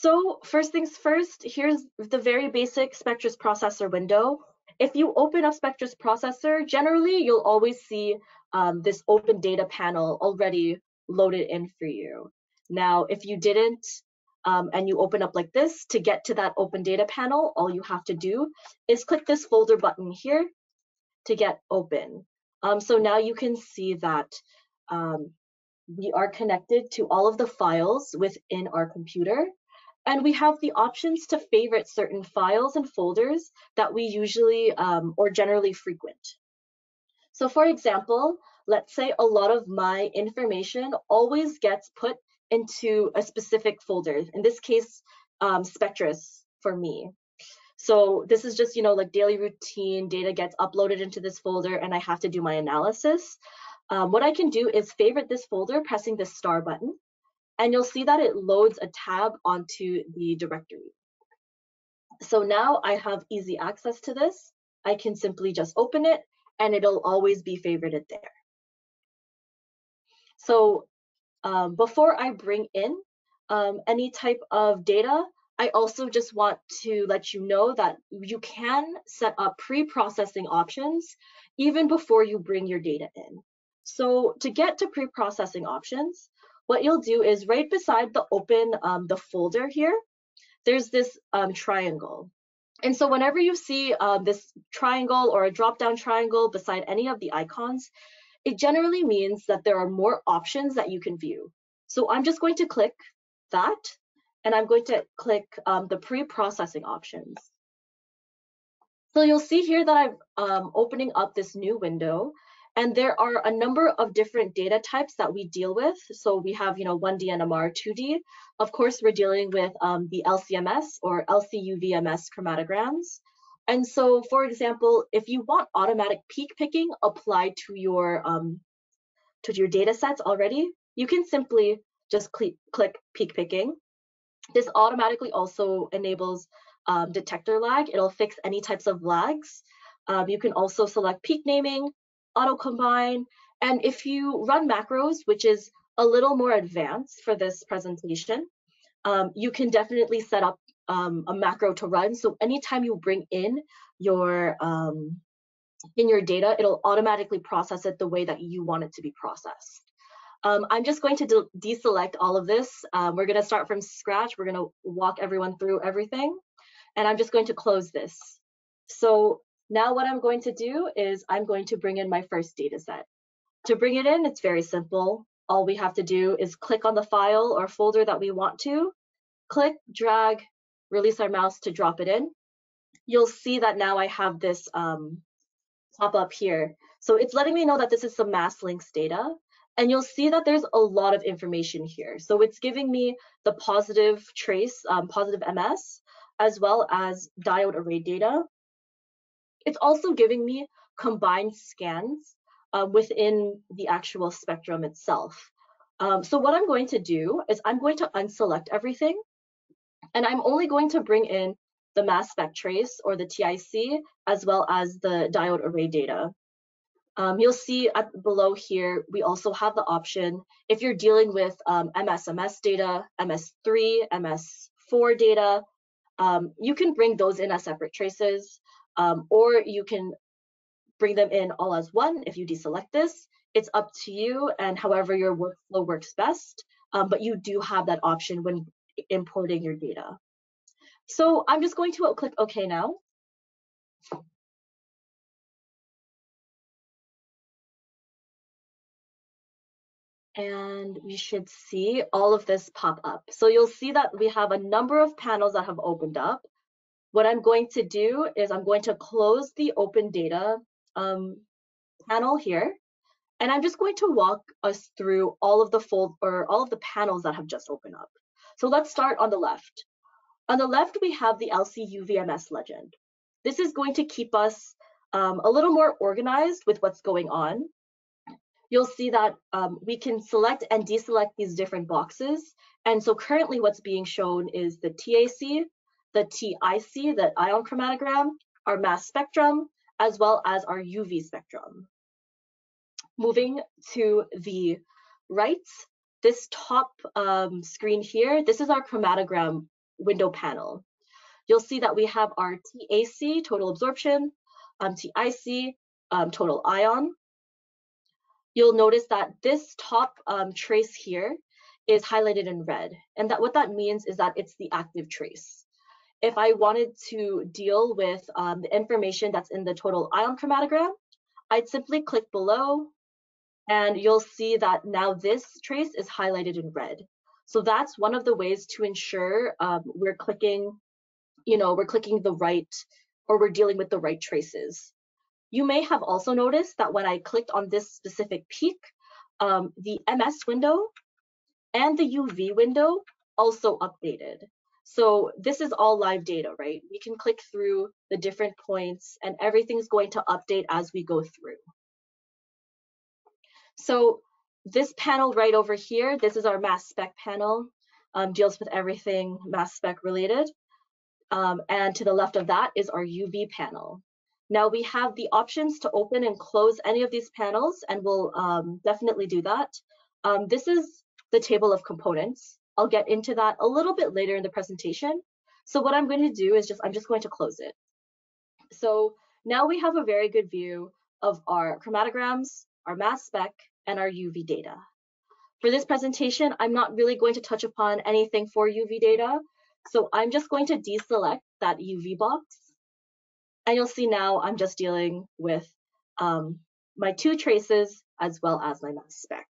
So first things first, here's the very basic Spectrus processor window. If you open up Spectrus processor, generally you'll always see um, this open data panel already loaded in for you. Now, if you didn't, um, and you open up like this, to get to that open data panel, all you have to do is click this folder button here to get open. Um, so now you can see that um, we are connected to all of the files within our computer. And we have the options to favorite certain files and folders that we usually um, or generally frequent. So for example, let's say a lot of my information always gets put into a specific folder. In this case, um, Spectrus for me. So this is just, you know, like daily routine data gets uploaded into this folder and I have to do my analysis. Um, what I can do is favorite this folder pressing the star button and you'll see that it loads a tab onto the directory. So now I have easy access to this. I can simply just open it and it'll always be favorited there. So um, before I bring in um, any type of data, I also just want to let you know that you can set up pre-processing options even before you bring your data in. So to get to pre-processing options, what you'll do is right beside the open, um, the folder here, there's this um, triangle. And so whenever you see uh, this triangle or a drop-down triangle beside any of the icons, it generally means that there are more options that you can view. So I'm just going to click that, and I'm going to click um, the pre-processing options. So you'll see here that I'm um, opening up this new window, and there are a number of different data types that we deal with. So we have, you know, 1D NMR, 2D. Of course, we're dealing with um, the LCMS or LCUVMS chromatograms. And so, for example, if you want automatic peak picking applied to your um, to your data sets already, you can simply just cl click peak picking. This automatically also enables um, detector lag. It'll fix any types of lags. Um, you can also select peak naming, auto combine. And if you run macros, which is a little more advanced for this presentation, um, you can definitely set up um, a macro to run. So anytime you bring in your um, in your data, it'll automatically process it the way that you want it to be processed. Um, I'm just going to de deselect all of this. Um, we're going to start from scratch. We're going to walk everyone through everything. And I'm just going to close this. So now what I'm going to do is I'm going to bring in my first data set. To bring it in, it's very simple. All we have to do is click on the file or folder that we want to, click, drag, release our mouse to drop it in. You'll see that now I have this um, pop up here. So it's letting me know that this is some MassLynx data. And you'll see that there's a lot of information here. So it's giving me the positive trace, um, positive MS, as well as diode array data, it's also giving me combined scans uh, within the actual spectrum itself. Um, so what I'm going to do is I'm going to unselect everything and I'm only going to bring in the mass spec trace or the TIC as well as the diode array data. Um, you'll see at, below here, we also have the option if you're dealing with um, MSMS data, MS3, MS4 data, um, you can bring those in as separate traces um, or you can bring them in all as one if you deselect this. It's up to you and however your workflow works best, um, but you do have that option when importing your data. So I'm just going to click OK now. and we should see all of this pop up. So you'll see that we have a number of panels that have opened up. What I'm going to do is I'm going to close the open data um, panel here, and I'm just going to walk us through all of the fold or all of the panels that have just opened up. So let's start on the left. On the left, we have the LCUVMS legend. This is going to keep us um, a little more organized with what's going on. You'll see that um, we can select and deselect these different boxes. And so currently what's being shown is the TAC, the TIC, the ion chromatogram, our mass spectrum, as well as our UV spectrum. Moving to the right, this top um, screen here, this is our chromatogram window panel. You'll see that we have our TAC, total absorption, um, TIC, um, total ion. You'll notice that this top um, trace here is highlighted in red. And that what that means is that it's the active trace. If I wanted to deal with um, the information that's in the total ion chromatogram, I'd simply click below and you'll see that now this trace is highlighted in red. So that's one of the ways to ensure um, we're clicking, you know, we're clicking the right or we're dealing with the right traces. You may have also noticed that when I clicked on this specific peak, um, the MS window and the UV window also updated. So this is all live data, right? We can click through the different points and everything's going to update as we go through. So this panel right over here, this is our mass spec panel, um, deals with everything mass spec related. Um, and to the left of that is our UV panel. Now we have the options to open and close any of these panels, and we'll um, definitely do that. Um, this is the table of components. I'll get into that a little bit later in the presentation. So what I'm going to do is just, I'm just going to close it. So now we have a very good view of our chromatograms, our mass spec, and our UV data. For this presentation, I'm not really going to touch upon anything for UV data. So I'm just going to deselect that UV box. And you'll see now I'm just dealing with um, my two traces as well as my mass spec.